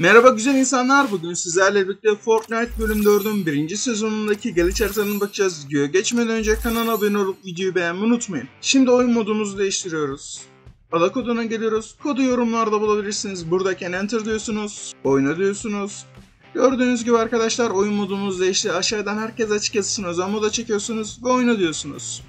Merhaba güzel insanlar bugün sizlerle birlikte Fortnite bölüm 4'ün 1. sezonundaki geliş haritasına bakacağız. Videoya geçmeden önce kanala abone olup videoyu beğenmeyi unutmayın. Şimdi oyun modumuzu değiştiriyoruz. Ada koduna geliyoruz. Kodu yorumlarda bulabilirsiniz. Buradayken enter diyorsunuz. Oyna diyorsunuz. Gördüğünüz gibi arkadaşlar oyun modumuz değişti. Aşağıdan herkes açık yazısını özel moda çekiyorsunuz ve oyna diyorsunuz.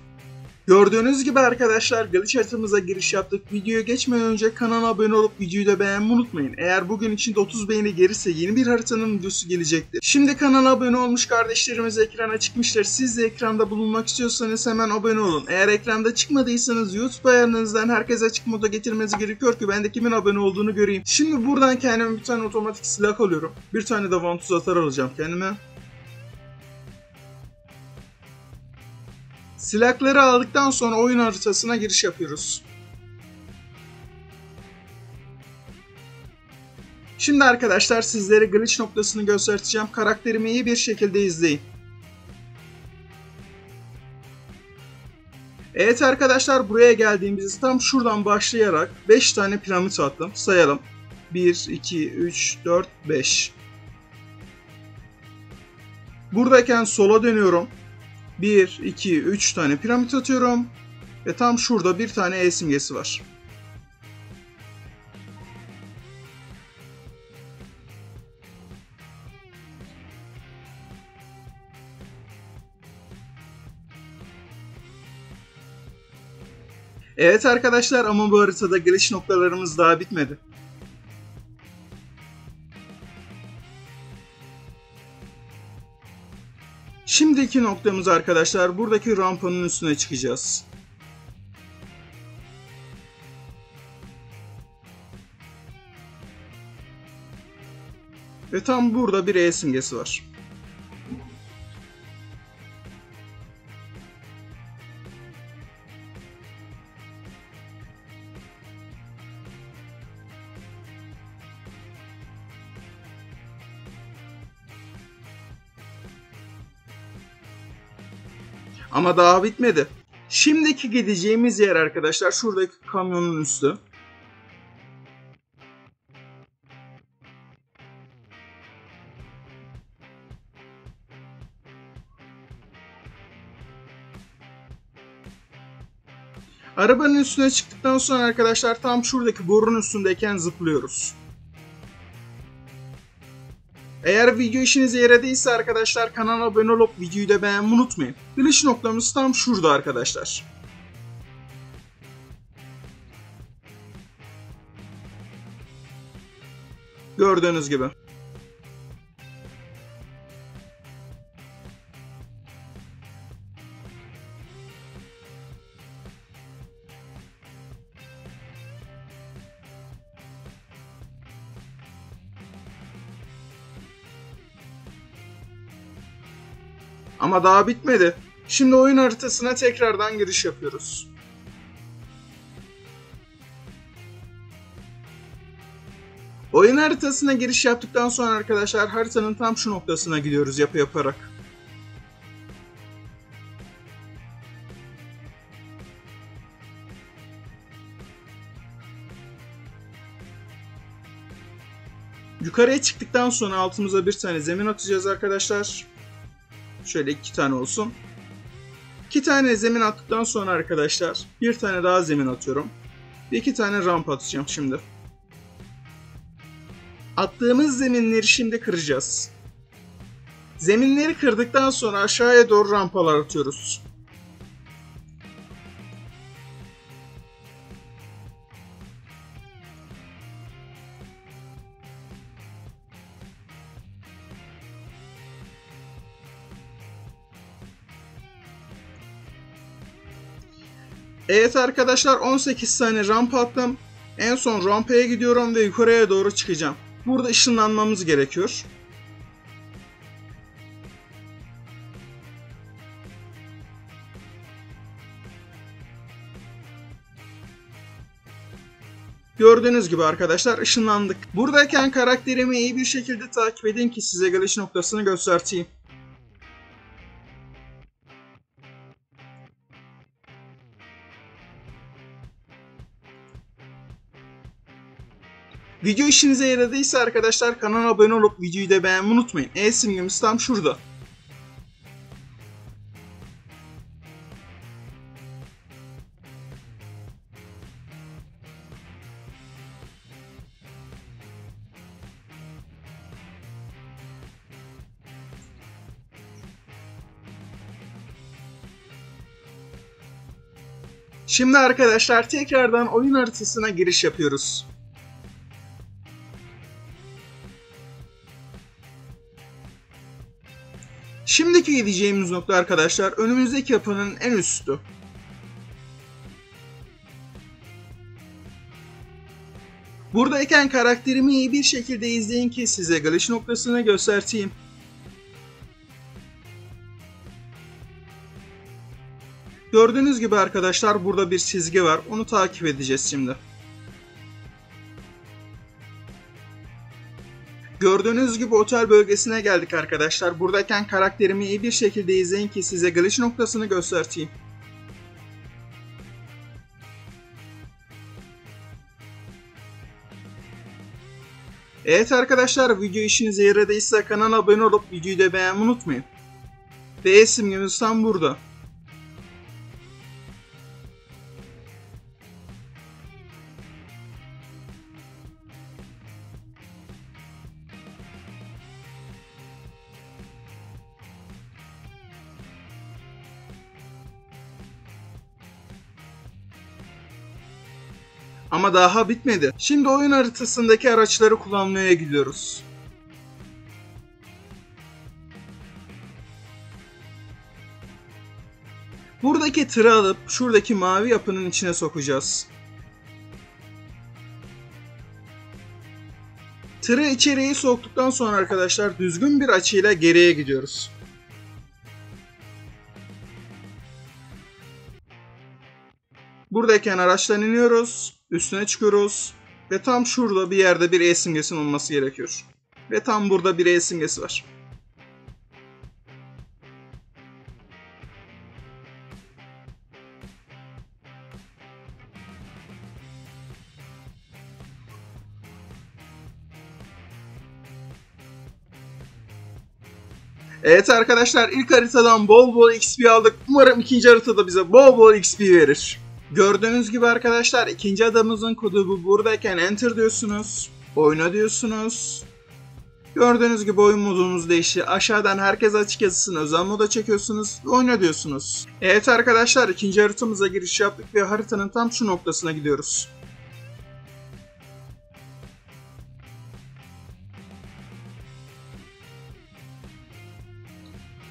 Gördüğünüz gibi arkadaşlar glitch haritamıza giriş yaptık. Videoya geçmeden önce kanala abone olup videoyu da beğenmeyi unutmayın. Eğer bugün içinde 30 beğeni gelirse yeni bir haritanın videosu gelecektir. Şimdi kanala abone olmuş kardeşlerimiz ekrana çıkmıştır. Siz de ekranda bulunmak istiyorsanız hemen abone olun. Eğer ekranda çıkmadıysanız YouTube ayarlarınızdan herkes açık moda getirmeniz gerekiyor ki ben de kimin abone olduğunu göreyim. Şimdi buradan kendime bir tane otomatik silah alıyorum. Bir tane de vantuz atar alacağım kendime. Silahları aldıktan sonra oyun haritasına giriş yapıyoruz. Şimdi arkadaşlar sizlere glitch noktasını göstereceğim. Karakterimi iyi bir şekilde izleyin. Evet arkadaşlar buraya geldiğimizde tam şuradan başlayarak 5 tane piramit attım. Sayalım. 1, 2, 3, 4, 5. Buradayken sola dönüyorum. 1, 2, 3 tane piramit atıyorum. Ve tam şurada bir tane E simgesi var. Evet arkadaşlar ama bu haritada giriş noktalarımız daha bitmedi. Şimdiki noktamız arkadaşlar buradaki rampanın üstüne çıkacağız. Ve tam burada bir E simgesi var. Ama daha bitmedi. Şimdiki gideceğimiz yer arkadaşlar şuradaki kamyonun üstü. Arabanın üstüne çıktıktan sonra arkadaşlar tam şuradaki borunun üstündeyken zıplıyoruz. Eğer video işinize yaradıysa arkadaşlar kanala abone olup videoyu da beğenmeyi unutmayın. Giriş noktamız tam şurada arkadaşlar. Gördüğünüz gibi. Ama daha bitmedi. Şimdi oyun haritasına tekrardan giriş yapıyoruz. Oyun haritasına giriş yaptıktan sonra arkadaşlar haritanın tam şu noktasına gidiyoruz yapı yaparak. Yukarıya çıktıktan sonra altımıza bir tane zemin atacağız arkadaşlar. Şöyle iki tane olsun. İki tane zemin attıktan sonra arkadaşlar bir tane daha zemin atıyorum. Ve iki tane ramp atacağım şimdi. Attığımız zeminleri şimdi kıracağız. Zeminleri kırdıktan sonra aşağıya doğru rampalar atıyoruz. Evet arkadaşlar 18 tane ramp attım. En son rampaya gidiyorum ve yukarıya doğru çıkacağım. Burada ışınlanmamız gerekiyor. Gördüğünüz gibi arkadaşlar ışınlandık. Buradayken karakterimi iyi bir şekilde takip edin ki size geliş noktasını göstereyim. Video işinize yaradıysa arkadaşlar kanala abone olup videoyu da beğenmeyi unutmayın. E-simgemiz tam şurada. Şimdi arkadaşlar tekrardan oyun haritasına giriş yapıyoruz. Şimdiki gideceğimiz nokta arkadaşlar önümüzdeki yapının en üstü. Buradayken karakterimi iyi bir şekilde izleyin ki size geliş noktasını göstereyim. Gördüğünüz gibi arkadaşlar burada bir çizgi var. Onu takip edeceğiz şimdi. Gördüğünüz gibi otel bölgesine geldik arkadaşlar. Buradayken karakterimi iyi bir şekilde izleyin ki size glitch noktasını göstereyim. Evet arkadaşlar video işinize yaradıysa kanala abone olup videoyu da beğenmeyi unutmayın. Ve simgemiz tam burada. Ama daha bitmedi. Şimdi oyun haritasındaki araçları kullanmaya gidiyoruz. Buradaki tırı alıp şuradaki mavi yapının içine sokacağız. Tırı içeriye soktuktan sonra arkadaşlar düzgün bir açıyla geriye gidiyoruz. Buradayken araçtan iniyoruz, üstüne çıkıyoruz ve tam şurada bir yerde bir E simgesinin olması gerekiyor. Ve tam burada bir E simgesi var. Evet arkadaşlar ilk haritadan bol bol XP aldık. Umarım ikinci haritada bize bol bol XP verir. Gördüğünüz gibi arkadaşlar ikinci adamımızın kodu bu. Buradayken enter diyorsunuz. Oyna diyorsunuz. Gördüğünüz gibi oyun modumuz değişti. Aşağıdan herkes açık yazısını özel moda çekiyorsunuz ve oyna diyorsunuz. Evet arkadaşlar ikinci haritamıza giriş yaptık ve haritanın tam şu noktasına gidiyoruz.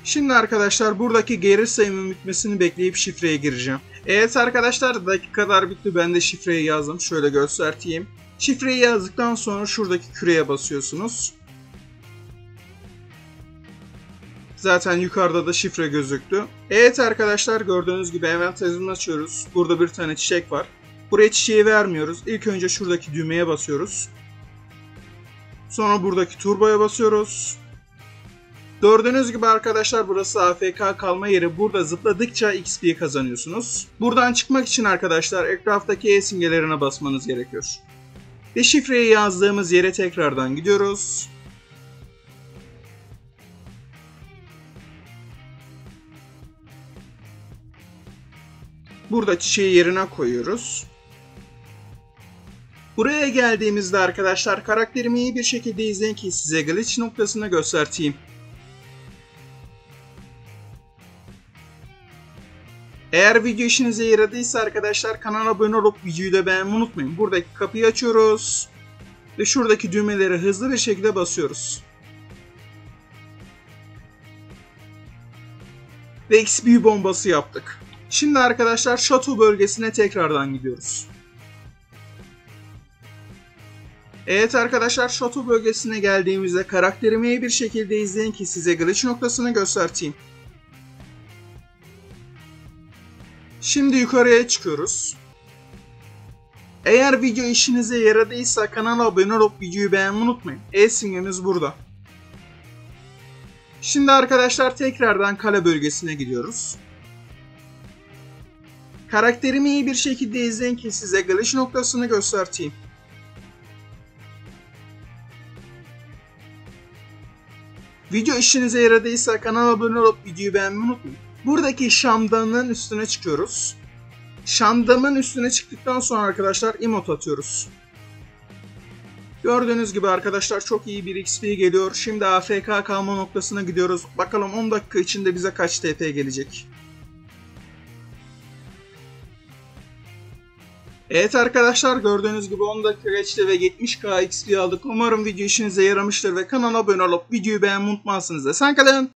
Şimdi arkadaşlar buradaki geri sayımın bitmesini bekleyip şifreye gireceğim. Evet arkadaşlar dakikalar bitti ben de şifreyi yazdım. Şöyle göstereyim. Şifreyi yazdıktan sonra şuradaki küreye basıyorsunuz. Zaten yukarıda da şifre gözüktü. Evet arkadaşlar gördüğünüz gibi envanterimizi açıyoruz. Burada bir tane çiçek var. Buraya çiçeği vermiyoruz. İlk önce şuradaki düğmeye basıyoruz. Sonra buradaki turboya basıyoruz. Gördüğünüz gibi arkadaşlar burası AFK kalma yeri. Burada zıpladıkça XP kazanıyorsunuz. Buradan çıkmak için arkadaşlar etraftaki E simgelerine basmanız gerekiyor. Ve şifreyi yazdığımız yere tekrardan gidiyoruz. Burada çiçeği yerine koyuyoruz. Buraya geldiğimizde arkadaşlar karakterimi iyi bir şekilde izleyin ki size glitch noktasını göstereyim. Eğer video işinize yaradıysa arkadaşlar kanala abone olup videoyu da beğenmeyi unutmayın. Buradaki kapıyı açıyoruz. Ve şuradaki düğmeleri hızlı bir şekilde basıyoruz. Ve XP bombası yaptık. Şimdi arkadaşlar Şato bölgesine tekrardan gidiyoruz. Evet arkadaşlar Şato bölgesine geldiğimizde karakterimi iyi bir şekilde izleyin ki size glitch noktasını göstereyim. Şimdi yukarıya çıkıyoruz. Eğer video işinize yaradıysa kanala abone olup videoyu beğenmeyi unutmayın. E-simgemiz burada. Şimdi arkadaşlar tekrardan kale bölgesine gidiyoruz. Karakterimi iyi bir şekilde izleyin ki size glitch noktasını gösterteyim. Video işinize yaradıysa kanala abone olup videoyu beğenmeyi unutmayın. Buradaki şamdanın üstüne çıkıyoruz. Şamdanın üstüne çıktıktan sonra arkadaşlar emote atıyoruz. Gördüğünüz gibi arkadaşlar çok iyi bir XP geliyor. Şimdi AFK kalma noktasına gidiyoruz. Bakalım 10 dakika içinde bize kaç TP gelecek. Evet arkadaşlar gördüğünüz gibi 10 dakika geçti ve 70k XP aldık. Umarım video işinize yaramıştır ve kanala abone olup videoyu beğenmeyi unutmazsınız. Sen kalın.